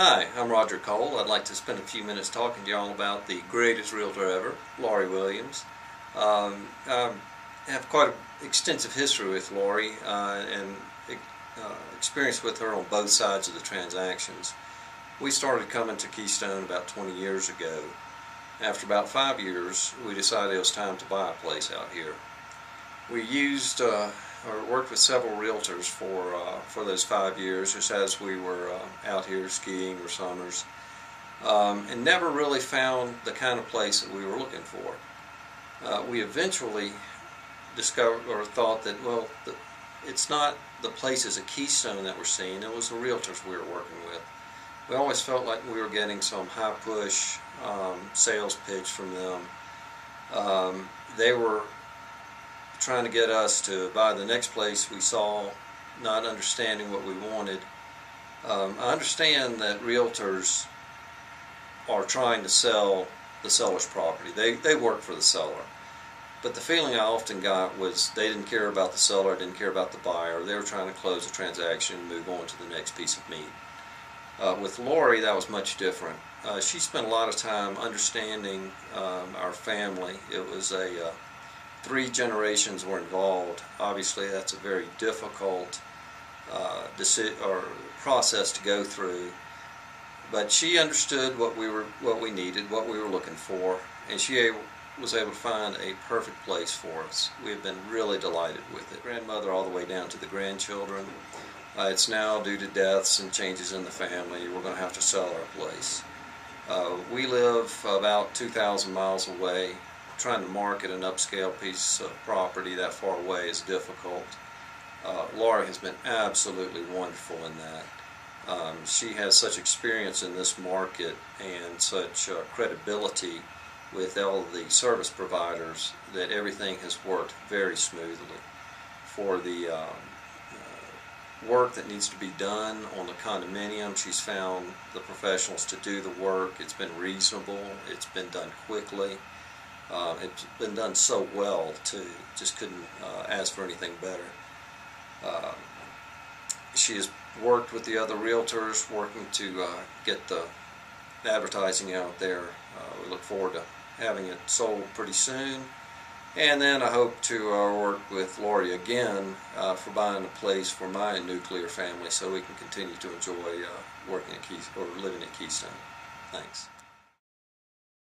Hi, I'm Roger Cole. I'd like to spend a few minutes talking to you all about the greatest realtor ever, Laurie Williams. Um, I have quite an extensive history with Laurie uh, and uh, experience with her on both sides of the transactions. We started coming to Keystone about 20 years ago. After about five years, we decided it was time to buy a place out here. We used uh, or worked with several realtors for uh, for those five years, just as we were uh, out here skiing or summers, um, and never really found the kind of place that we were looking for. Uh, we eventually discovered or thought that well, the, it's not the place as a keystone that we're seeing; it was the realtors we were working with. We always felt like we were getting some high push um, sales pitch from them. Um, they were trying to get us to buy the next place we saw, not understanding what we wanted. Um, I understand that realtors are trying to sell the seller's property. They, they work for the seller. But the feeling I often got was they didn't care about the seller, didn't care about the buyer. They were trying to close the transaction and move on to the next piece of meat. Uh, with Laurie, that was much different. Uh, she spent a lot of time understanding um, our family. It was a uh, three generations were involved. Obviously, that's a very difficult uh, or process to go through. But she understood what we were, what we needed, what we were looking for, and she was able to find a perfect place for us. We have been really delighted with it. Grandmother all the way down to the grandchildren. Uh, it's now due to deaths and changes in the family. We're going to have to sell our place. Uh, we live about 2,000 miles away trying to market an upscale piece of property that far away is difficult. Uh, Laura has been absolutely wonderful in that. Um, she has such experience in this market and such uh, credibility with all the service providers that everything has worked very smoothly. For the um, uh, work that needs to be done on the condominium, she's found the professionals to do the work. It's been reasonable, it's been done quickly. Uh, it's been done so well too. Just couldn't uh, ask for anything better. Uh, she has worked with the other realtors, working to uh, get the advertising out there. Uh, we look forward to having it sold pretty soon. And then I hope to uh, work with Laurie again for buying a place for my nuclear family so we can continue to enjoy working at Keystone or living at Keystone. Thanks.